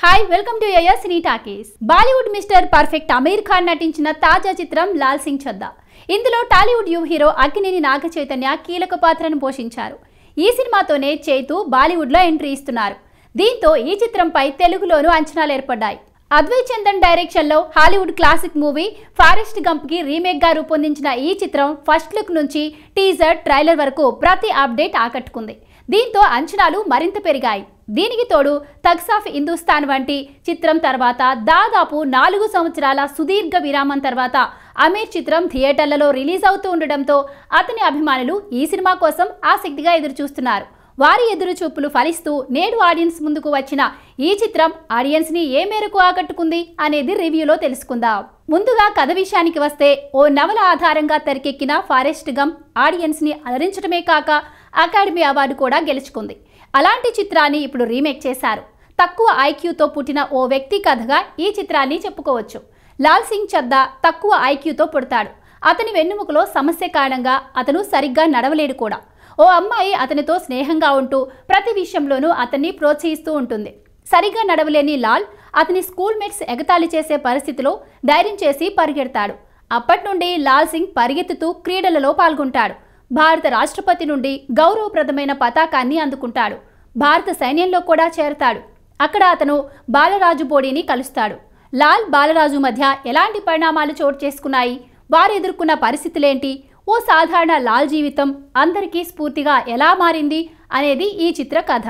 Hi welcome to యయా cine talkies Bollywood mister perfect Aamir Khan నటించిన తాజా చిత్రం లాల్ సింగ్ చద్దా. ఇందులో టాలీవుడ్ యువ హీరో అక్కినేని నాగ చైతన్య కీలక పాత్రను పోషించారు. ఈ సినిమాతోనే చైతు బాలీవుడ్లో ఎంట్రీ ఇస్తున్నారు. దీంతో ఈ చిత్రంపై తెలుగులోనూ అంచనాలు ఏర్పడ్డాయి. అద్వై చందన్ డైరెక్షన్లో హాలీవుడ్ క్లాసిక్ మూవీ ఫారెస్ట్ గంప్కి రీమేక్గా రూపొందించిన ఈ చిత్రం ఫస్ట్ లుక్ నుంచి టీజర్ ట్రైలర్ వరకు ప్రతి అప్డేట్ ఆకట్టుకుంది. దీంతో అంచనాలు మరింత పెరిగాయి. దీనికి తోడు తగ్స్ ఆఫ్ హిందుస్థాన్ వంటి చిత్రం తర్వాత దాదాపు నాలుగు సంవత్సరాల సుదీర్ఘ విరామం తర్వాత అమీర్ చిత్రం థియేటర్లలో రిలీజ్ అవుతూ ఉండడంతో అతని అభిమానులు ఈ సినిమా కోసం ఆసక్తిగా ఎదురుచూస్తున్నారు. వారి ఎదురు చూపులు ఫలిస్తూ నేడు ఆడియన్స్ ముందుకు వచ్చిన ఈ చిత్రం ఆడియన్స్ని ఏ మేరకు ఆకట్టుకుంది అనేది రివ్యూలో తెలుసుకుందాం. ముందుగా కథ విషయానికి వస్తే ఓ నవల ఆధారంగా తెరకెక్కిన ఫారెస్ట్ గమ్ ఆడియన్స్ని అలరించడమే కాక అకాడమీ అవార్డు కూడా గెలుచుకుంది. అలాంటి చిత్రాన్ని ఇప్పుడు రీమేక్ చేశారు. తక్కువ ఐక్యూతో పుట్టిన ఓ వ్యక్తి కథగా ఈ చిత్రాన్ని చెప్పుకోవచ్చు. లాల్ సింగ్ చద్దా తక్కువ ఐక్యూతో పుడతాడు. అతని వెన్నుముకలో సమస్య కారణంగా అతను సరిగ్గా నడవలేడు కూడా. ఓ అమ్మాయి అతనితో స్నేహంగా ఉంటూ ప్రతి విషయంలోనూ అతన్ని ప్రోత్సహిస్తూ ఉంటుంది. సరిగ్గా నడవలేని లాల్ అతని స్కూల్ మేట్స్ ఎగతాళి చేసే పరిస్థితిలో ధైర్యం చేసి పరిగెడతాడు. అప్పటి నుండి లాల్ సింగ్ పరిగెత్తుతూ క్రీడలలో పాల్గొంటాడు. భారత రాష్ట్రపతి నుండి గౌరవప్రదమైన పతాకాన్ని అందుకుంటాడు. భారత సైన్యంలో కూడా చేరతాడు. అక్కడ అతను బాలరాజు బోడీని కలుస్తాడు. లాల్ బాలరాజు మధ్య ఎలాంటి పరిణామాలు చోటు చేసుకున్నాయి? వారు ఎదుర్కొన్న పరిస్థితులేంటి? ఓ సాధారణ లాల్ జీవితం అందరికీ స్ఫూర్తిగా ఎలా మారింది? అనేది ఈ చిత్ర కథ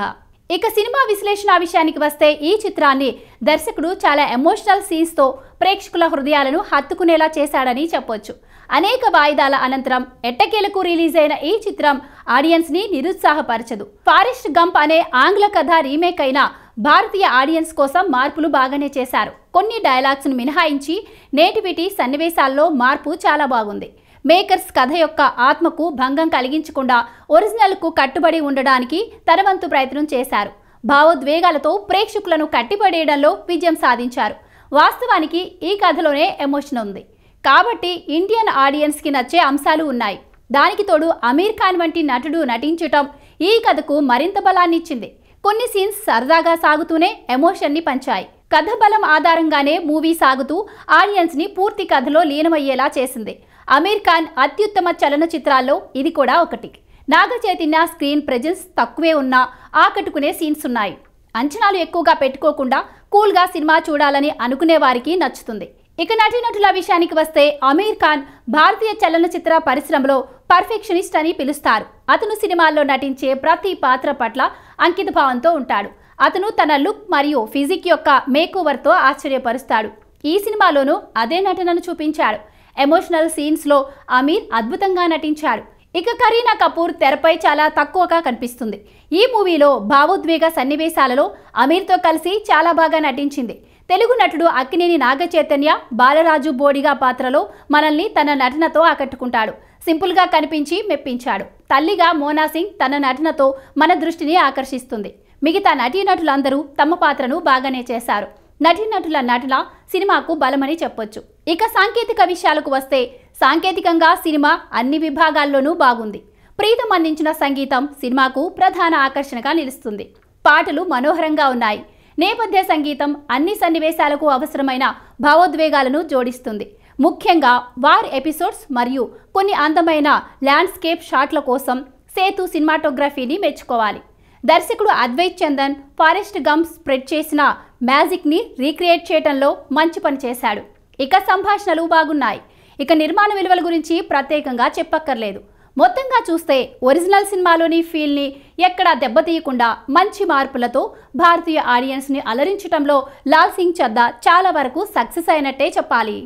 ఇక సినిమా విశ్లేషణ విషయానికి వస్తే ఈ చిత్రాన్ని దర్శకుడు చాలా ఎమోషనల్ సీన్స్తో ప్రేక్షకుల హృదయాలను హత్తుకునేలా చేశాడని చెప్పొచ్చు. అనేక వాయిదాల అనంతరం ఎట్టకేలకు రిలీజ్ అయిన ఈ చిత్రం ఆడియన్స్ని నిరుత్సాహపరచదు. ఫారెస్ట్ గంప్ అనే ఆంగ్ల కథ రీమేక్ అయిన భారతీయ ఆడియన్స్ కోసం మార్పులు బాగానే చేశారు. కొన్ని డైలాగ్స్ను మినహాయించి నేటివిటీ సన్నివేశాల్లో మార్పు చాలా బాగుంది. మేకర్స్ కథ యొక్క ఆత్మకు భంగం కలిగించకుండా ఒరిజినల్కు కట్టుబడి ఉండడానికి తనవంతు ప్రయత్నం చేశారు. భావోద్వేగాలతో ప్రేక్షకులను కట్టిపడేయడంలో విజయం సాధించారు. వాస్తవానికి ఈ కథలోనే ఎమోషన్ ఉంది. కాబట్టి ఇండియన్ ఆడియన్స్కి నచ్చే అంశాలు ఉన్నాయి. దానికి తోడు అమీర్ ఖాన్ వంటి నటుడు నటించటం ఈ కథకు మరింత బలాన్ని ఇచ్చింది. కొన్ని సీన్స్ సరదాగా సాగుతూనే ఎమోషన్ని పంచాయి. కథ బలం ఆధారంగానే మూవీ సాగుతూ ఆడియన్స్ని పూర్తి కథలో లీనమయ్యేలా చేసింది. అమీర్ ఖాన్ అత్యుత్తమ చలనచిత్రాల్లో ఇది కూడా ఒకటి. నాగ చైతన్య స్క్రీన్ ప్రెజెన్స్ తక్కువే ఉన్నా ఆకట్టుకునే సీన్స్ ఉన్నాయి. అంచనాలు ఎక్కువగా పెట్టుకోకుండా కూల్గా సినిమా చూడాలని అనుకునే వారికి నచ్చుతుంది. ఇక నటీనటుల విషయానికి వస్తే అమీర్ ఖాన్ భారతీయ చలనచిత్ర పరిశ్రమలో పర్ఫెక్షనిస్ట్ అని పిలుస్తారు. అతను సినిమాల్లో నటించే ప్రతి పాత్ర పట్ల అంకితభావంతో ఉంటాడు. అతను తన లుక్ మరియు ఫిజిక్ యొక్క మేకోవర్తో ఆశ్చర్యపరుస్తాడు. ఈ సినిమాలోనూ అదే నటనను చూపించాడు. ఎమోషనల్ సీన్స్లో అమీర్ అద్భుతంగా నటించాడు. ఇక కరీనా కపూర్ తెరపై చాలా తక్కువగా కనిపిస్తుంది. ఈ మూవీలో భావోద్వేగ సన్నివేశాలలో అమీర్తో కలిసి చాలా బాగా నటించింది. తెలుగు నటుడు అక్కినేని నాగ చైతన్య బాలరాజు బోడిగా పాత్రలో మనల్ని తన నటనతో ఆకట్టుకుంటాడు. సింపుల్గా కనిపించి మెప్పించాడు. తల్లిగా మోనా సింగ్ తన నటనతో మన దృష్టిని ఆకర్షిస్తుంది. మిగతా నటీనటులందరూ తమ పాత్రను బాగానే చేశారు. నటీనటుల నటుల సినిమాకు బలమని చెప్పొచ్చు. ఇక సాంకేతిక విషయాలకు వస్తే సాంకేతికంగా సినిమా అన్ని విభాగాల్లోనూ బాగుంది. ప్రీతం అందించిన సంగీతం సినిమాకు ప్రధాన ఆకర్షణగా నిలుస్తుంది. పాటలు మనోహరంగా ఉన్నాయి. నేపథ్య సంగీతం అన్ని సన్నివేశాలకు అవసరమైన భావోద్వేగాలను జోడిస్తుంది. ముఖ్యంగా వార్ ఎపిసోడ్స్ మరియు కొన్ని అందమైన ల్యాండ్స్కేప్ షాట్ల కోసం సేతు సినిమాటోగ్రఫీని మెచ్చుకోవాలి. దర్శకుడు Advait Chandan Forrest Gump spread చేసిన మ్యాజిక్ని రీక్రియేట్ చేయడంలో మంచి పని చేశాడు. ఇక సంభాషణలు బాగున్నాయి. ఇక నిర్మాణ విలువల గురించి ప్రత్యేకంగా చెప్పక్కర్లేదు. మొత్తంగా చూస్తే ఒరిజినల్ సినిమాలోని ఫీల్ని ఎక్కడా దెబ్బతీయకుండా మంచి మార్పులతో భారతీయ ఆడియన్స్ని అలరించడంలో లాల్ సింగ్ చద్దా చాలా వరకు సక్సెస్ అయినట్టే చెప్పాలి.